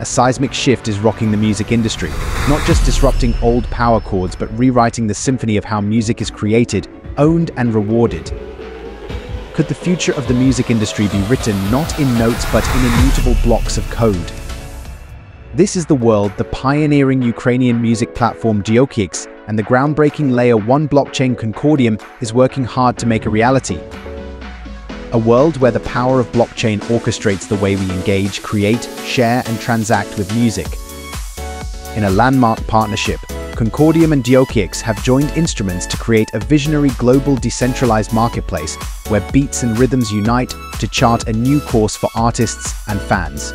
a seismic shift is rocking the music industry, not just disrupting old power chords but rewriting the symphony of how music is created, owned and rewarded. Could the future of the music industry be written not in notes but in immutable blocks of code? This is the world the pioneering Ukrainian music platform DjookyX and the groundbreaking Layer 1 blockchain Concordium is working hard to make a reality. A world where the power of blockchain orchestrates the way we engage, create, share and transact with music. In a landmark partnership, Concordium and DjookyX have joined instruments to create a visionary global decentralized marketplace where beats and rhythms unite to chart a new course for artists and fans.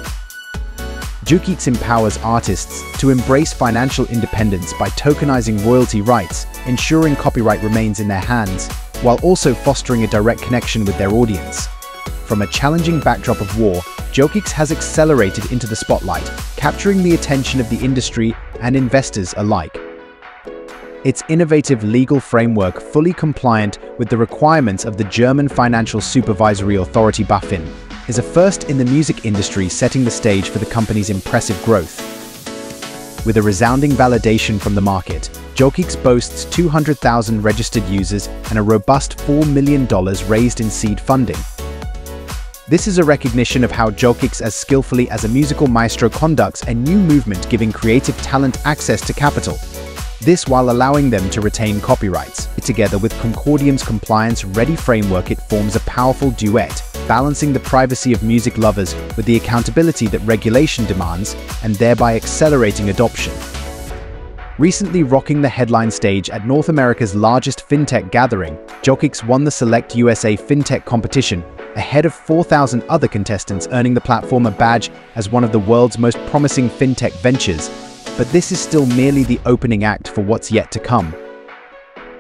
DjookyX empowers artists to embrace financial independence by tokenizing royalty rights, ensuring copyright remains in their hands, while also fostering a direct connection with their audience. From a challenging backdrop of war, DjookyX has accelerated into the spotlight, capturing the attention of the industry and investors alike. Its innovative legal framework fully compliant with the requirements of the German Financial Supervisory Authority BaFin is a first in the music industry setting the stage for the company's impressive growth. With a resounding validation from the market, DjookyX boasts 200,000 registered users and a robust $4 million raised in seed funding. This is a recognition of how DjookyX as skillfully as a musical maestro conducts a new movement giving creative talent access to capital. This while allowing them to retain copyrights. Together with Concordium's compliance-ready framework it forms a powerful duet, balancing the privacy of music lovers with the accountability that regulation demands and thereby accelerating adoption. Recently rocking the headline stage at North America's largest fintech gathering, DjookyX won the Select USA FinTech competition, ahead of 4,000 other contestants earning the platform a badge as one of the world's most promising fintech ventures. But this is still merely the opening act for what's yet to come.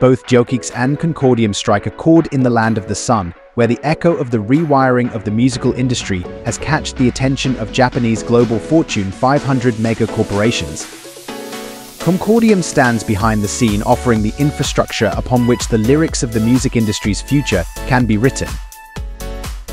Both DjookyX and Concordium strike a chord in the land of the sun, where the echo of the rewiring of the musical industry has catched the attention of Japanese global Fortune 500 mega corporations. Concordium stands behind the scene offering the infrastructure upon which the lyrics of the music industry's future can be written.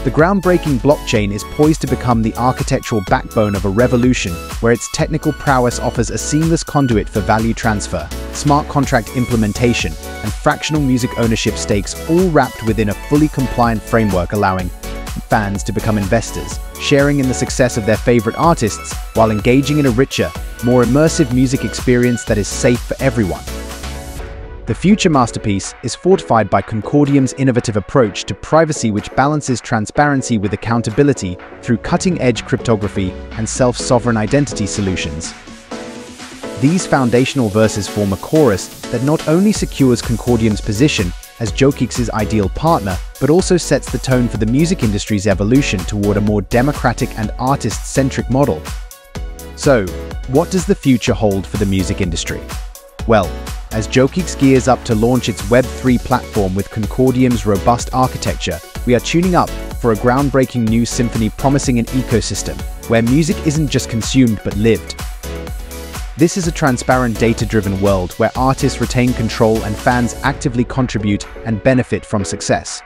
The groundbreaking blockchain is poised to become the architectural backbone of a revolution where its technical prowess offers a seamless conduit for value transfer, smart contract implementation, and fractional music ownership stakes all wrapped within a fully compliant framework allowing fans to become investors, sharing in the success of their favorite artists while engaging in a richer, more immersive music experience that is safe for everyone. The future masterpiece is fortified by Concordium's innovative approach to privacy which balances transparency with accountability through cutting-edge cryptography and self-sovereign identity solutions. These foundational verses form a chorus that not only secures Concordium's position as DjookyX's ideal partner, but also sets the tone for the music industry's evolution toward a more democratic and artist-centric model. So, what does the future hold for the music industry? Well, as DjookyX gears up to launch its Web3 platform with Concordium's robust architecture, we are tuning up for a groundbreaking new symphony promising an ecosystem where music isn't just consumed but lived. This is a transparent data-driven world where artists retain control and fans actively contribute and benefit from success.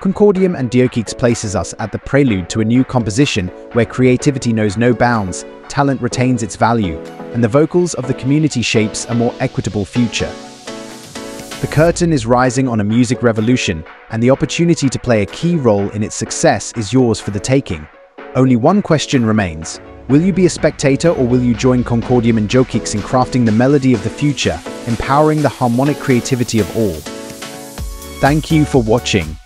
Concordium and DjookyX places us at the prelude to a new composition where creativity knows no bounds, talent retains its value, and the vocals of the community shapes a more equitable future. The curtain is rising on a music revolution, and the opportunity to play a key role in its success is yours for the taking. Only one question remains. Will you be a spectator or will you join Concordium and DjookyX in crafting the melody of the future, empowering the harmonic creativity of all? Thank you for watching.